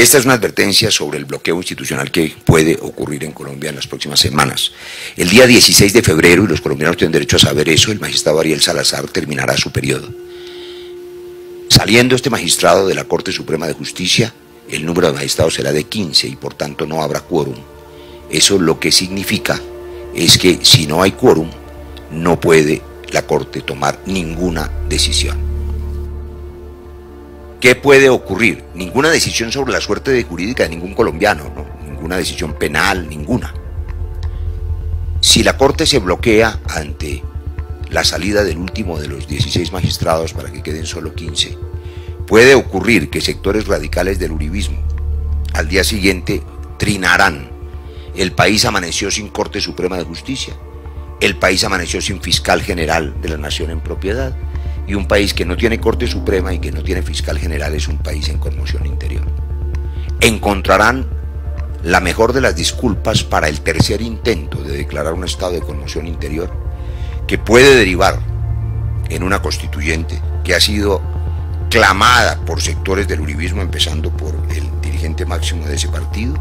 Esta es una advertencia sobre el bloqueo institucional que puede ocurrir en Colombia en las próximas semanas. El día 16 de febrero, y los colombianos tienen derecho a saber eso, el magistrado Ariel Salazar terminará su periodo. Saliendo este magistrado de la Corte Suprema de Justicia, el número de magistrados será de 15 y por tanto no habrá quórum. Eso lo que significa es que si no hay quórum, no puede la Corte tomar ninguna decisión. ¿Qué puede ocurrir? Ninguna decisión sobre la suerte jurídica de ningún colombiano, ninguna decisión penal, ninguna. Si la Corte se bloquea ante la salida del último de los 16 magistrados para que queden solo 15, puede ocurrir que sectores radicales del uribismo al día siguiente trinarán. El país amaneció sin Corte Suprema de Justicia, el país amaneció sin fiscal general de la nación en propiedad, y un país que no tiene Corte Suprema y que no tiene fiscal general es un país en conmoción interior. Encontrarán la mejor de las disculpas para el tercer intento de declarar un estado de conmoción interior que puede derivar en una constituyente que ha sido clamada por sectores del uribismo, empezando por el dirigente máximo de ese partido,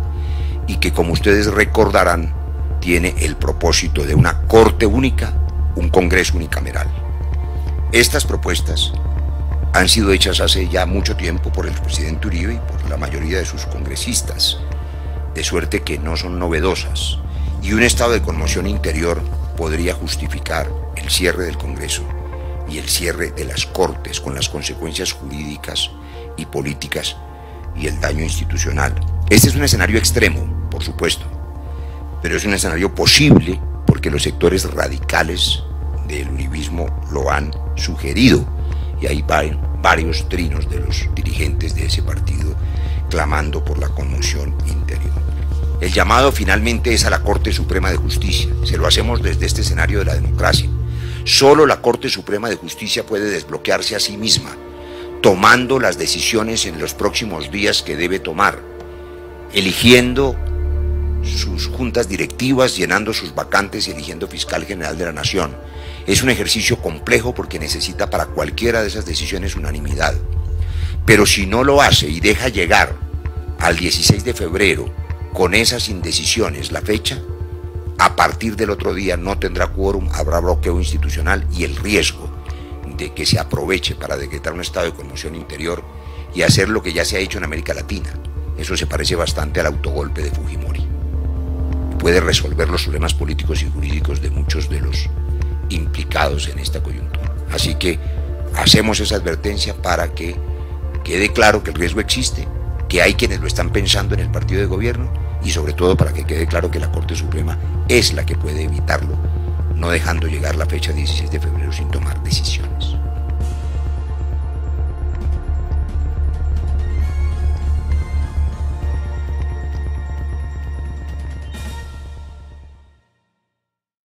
y que como ustedes recordarán, tiene el propósito de una corte única, un Congreso unicameral. Estas propuestas han sido hechas hace ya mucho tiempo por el presidente Uribe y por la mayoría de sus congresistas, de suerte que no son novedosas, y un estado de conmoción interior podría justificar el cierre del Congreso y el cierre de las Cortes con las consecuencias jurídicas y políticas y el daño institucional. Este es un escenario extremo, por supuesto, pero es un escenario posible porque los sectores radicales del uribismo lo han sugerido y hay varios trinos de los dirigentes de ese partido clamando por la conmoción interior. El llamado finalmente es a la Corte Suprema de Justicia. Se lo hacemos desde este escenario de la democracia. Solo la Corte Suprema de Justicia puede desbloquearse a sí misma, tomando las decisiones en los próximos días que debe tomar, eligiendo sus juntas directivas, llenando sus vacantes y eligiendo fiscal general de la nación es un ejercicio complejo porque necesita para cualquiera de esas decisiones unanimidad. Pero si no lo hace y deja llegar al 16 de febrero con esas indecisiones la fecha, a partir del otro día no tendrá quórum, habrá bloqueo institucional y el riesgo de que se aproveche para decretar un estado de conmoción interior y hacer lo que ya se ha hecho en América Latina. Eso se parece bastante al autogolpe de Fujimori. Puede resolver los problemas políticos y jurídicos de muchos de los implicados en esta coyuntura. Así que hacemos esa advertencia para que quede claro que el riesgo existe, que hay quienes lo están pensando en el partido de gobierno y sobre todo para que quede claro que la Corte Suprema es la que puede evitarlo, no dejando llegar la fecha 16 de febrero sin tomar decisiones.